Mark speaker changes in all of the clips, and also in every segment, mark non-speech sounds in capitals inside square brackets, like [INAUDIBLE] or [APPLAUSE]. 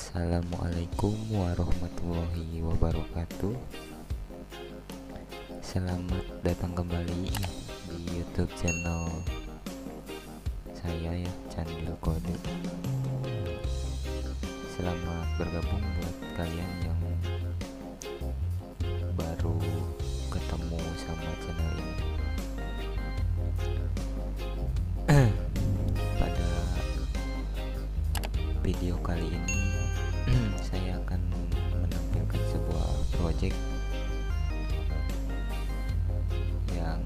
Speaker 1: Assalamualaikum warahmatullahi wabarakatuh. Selamat datang kembali di youtube channel saya ya Candil Kode. Selamat bergabung buat kalian yang project yang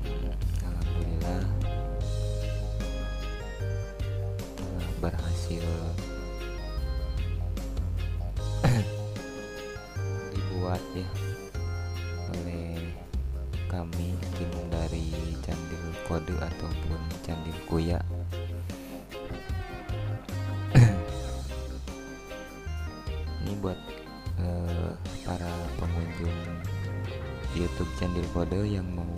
Speaker 1: alhamdulillah telah berhasil [COUGHS] dibuat ya oleh kami tim dari Candil Kode ataupun Candil Kuya. [COUGHS] Ini buat eh, para pengunjung YouTube Candil Kode yang mau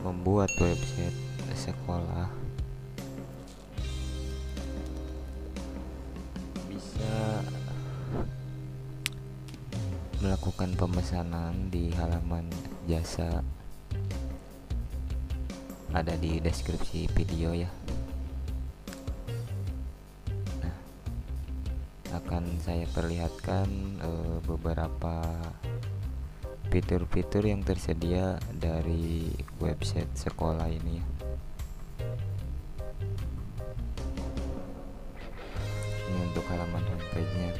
Speaker 1: membuat website sekolah. Bisa melakukan pemesanan di halaman jasa. Ada di deskripsi video ya. Nah akan saya perlihatkan eh, beberapa fitur-fitur yang tersedia dari website sekolah ini. Ini untuk halaman homepage nya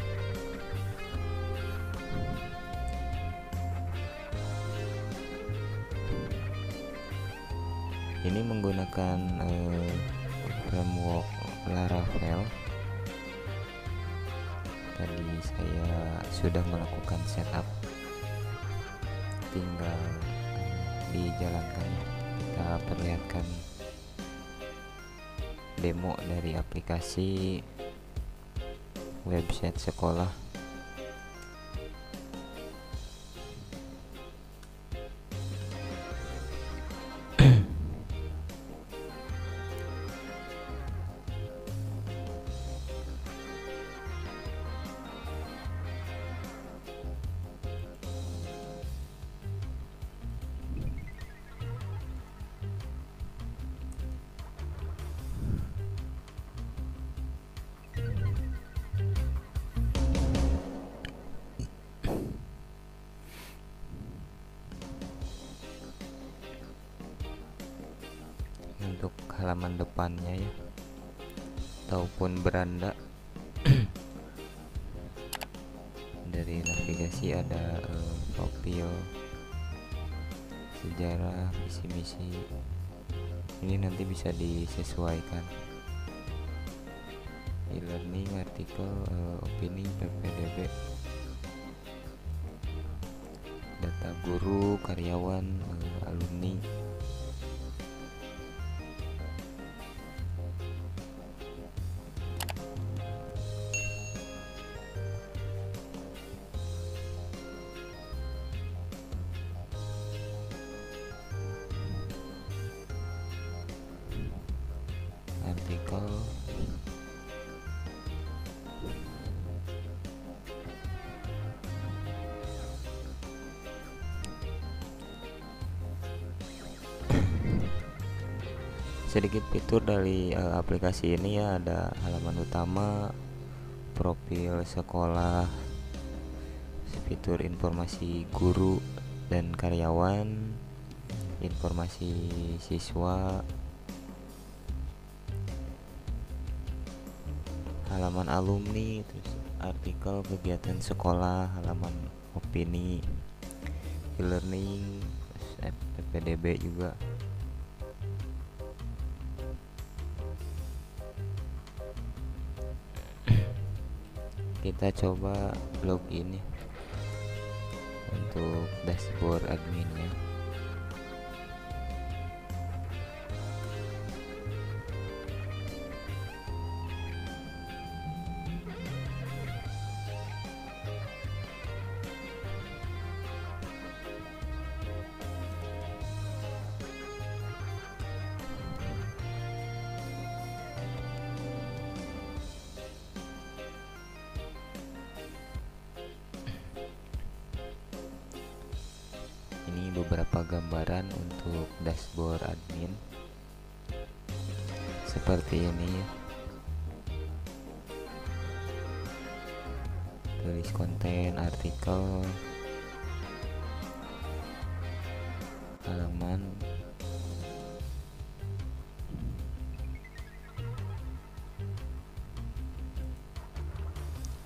Speaker 1: ini menggunakan eh, framework Laravel. Tadi saya sudah melakukan setup tinggal dijalankan kita perlihatkan demo dari aplikasi website sekolah halaman depannya ya. Ataupun beranda. [CLEARS THROAT] Dari navigasi ada eh, profil sejarah misi-misi. Ini nanti bisa disesuaikan. E-learning artikel eh, opini ppdb data guru karyawan eh, alumni sedikit fitur dari eh, aplikasi ini ya. Ada halaman utama profil sekolah fitur informasi guru dan karyawan informasi siswa halaman alumni terus artikel kegiatan sekolah halaman opini e-learning ppdb juga kita coba login ya. Untuk dashboard adminnya beberapa gambaran untuk dashboard admin. Seperti ini. Tulis konten artikel halaman.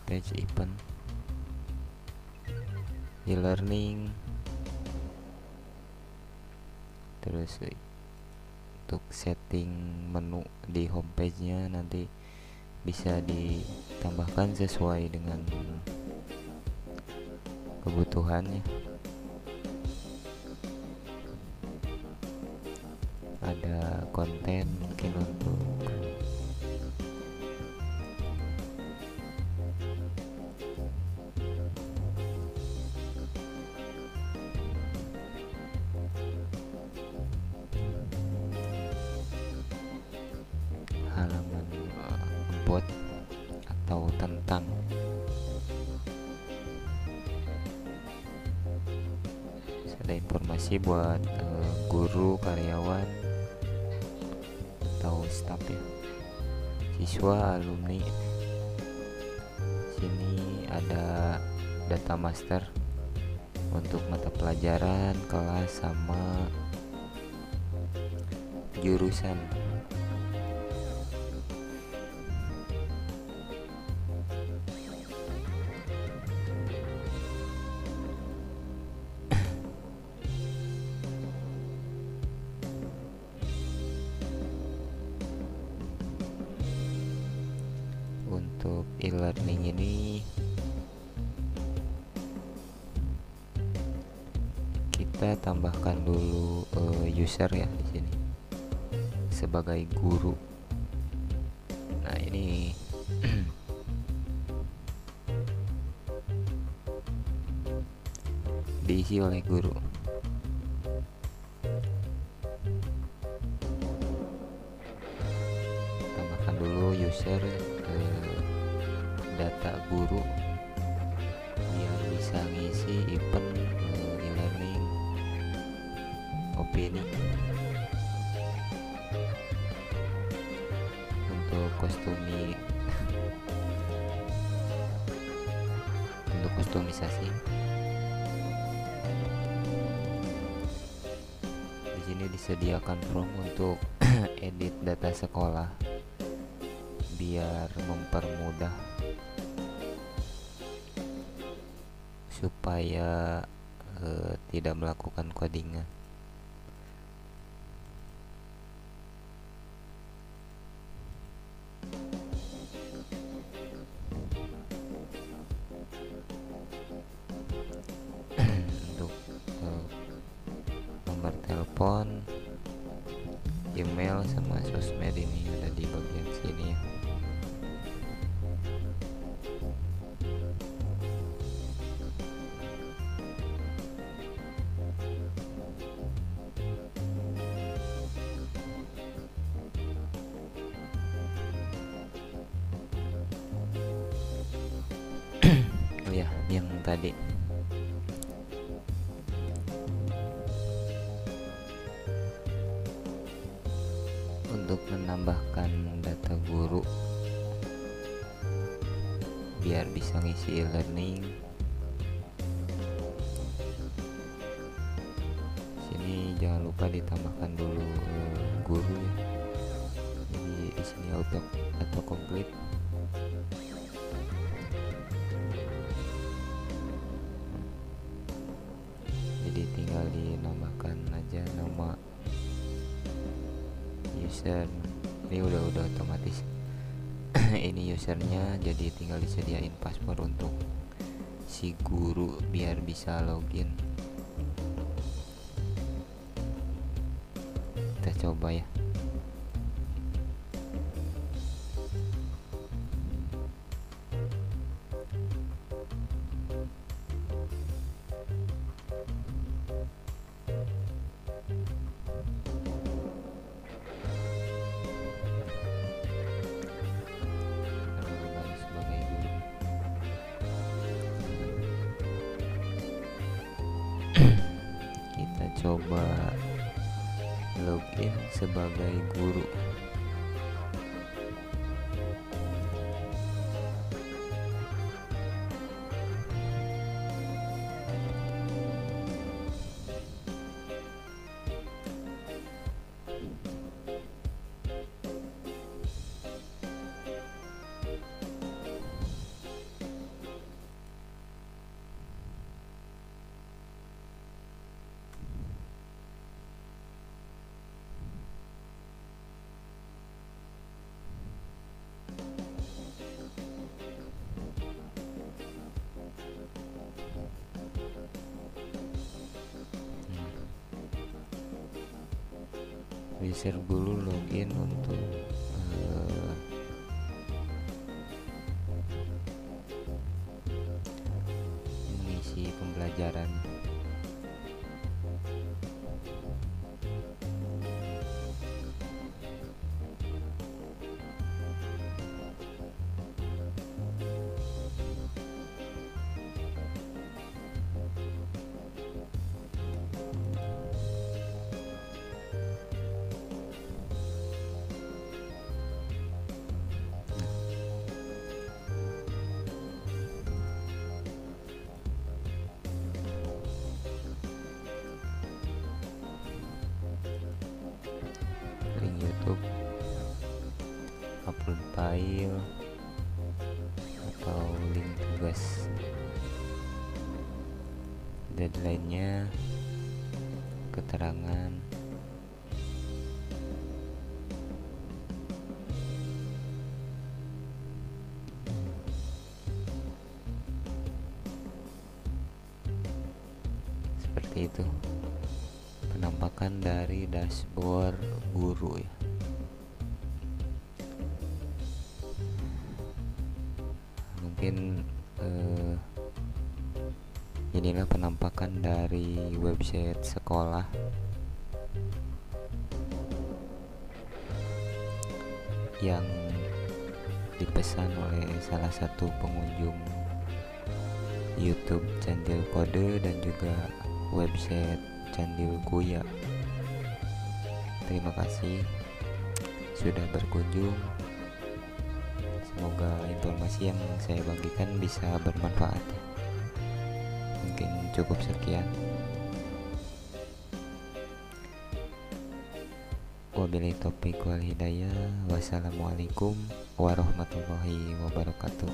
Speaker 1: Page event. E-learning terus untuk setting menu di homepage nya nanti bisa ditambahkan sesuai dengan kebutuhannya. Ada konten mungkin untuk informasi buat uh, guru karyawan atau staff ya. Siswa alumni. Sini ada data master untuk mata pelajaran kelas sama jurusan e-learning ini kita tambahkan dulu uh, user ya di sini. Sebagai guru. Nah ini. [CLEARS THROAT] Diisi oleh guru. Tambahkan dulu user uh, data guru biar bisa ngisi event e-learning opini. Untuk kostumi untuk kostumisasi di sini disediakan form untuk [CLEARS THROAT] edit data sekolah biar mempermudah supaya uh, tidak melakukan codingan tadi. Untuk menambahkan data guru biar bisa ngisi e-learning. Sini jangan lupa ditambahkan dulu eh, guru ya jadi di sini auto atau complete user ini udah udah otomatis [CLEARS THROAT] ini usernya jadi tinggal disediain password untuk si guru biar bisa login. Kita coba ya coba login sebagai guru reserve dulu login tugas deadline-nya keterangan. Seperti itu. Penampakan dari dashboard guru ya. Mungkin eh, inilah penampakan dari website sekolah yang dipesan oleh salah satu pengunjung YouTube Candil Kode dan juga website Candil Kuya. Terima kasih sudah berkunjung. Semoga informasi yang saya bagikan bisa bermanfaat. Mungkin cukup sekian. Wabillahi taufiq wal hidayah. Wassalamualaikum warahmatullahi wabarakatuh.